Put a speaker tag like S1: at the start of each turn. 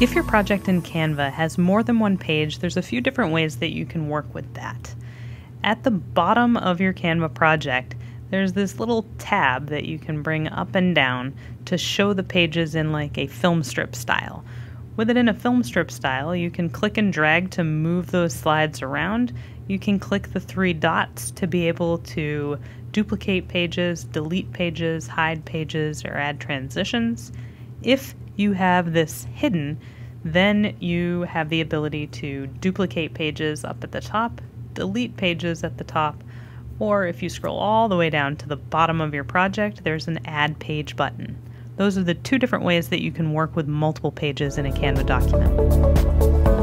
S1: If your project in Canva has more than one page, there's a few different ways that you can work with that. At the bottom of your Canva project, there's this little tab that you can bring up and down to show the pages in like a film strip style. With it in a film strip style, you can click and drag to move those slides around. You can click the three dots to be able to duplicate pages, delete pages, hide pages, or add transitions. If you have this hidden, then you have the ability to duplicate pages up at the top, delete pages at the top, or if you scroll all the way down to the bottom of your project, there's an Add Page button. Those are the two different ways that you can work with multiple pages in a Canva document.